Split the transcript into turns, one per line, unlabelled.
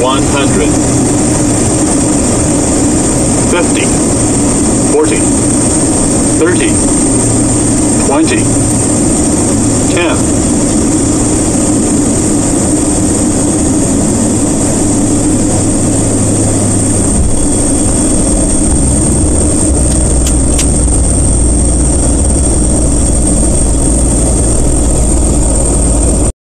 100. 50, 40, 20, 10,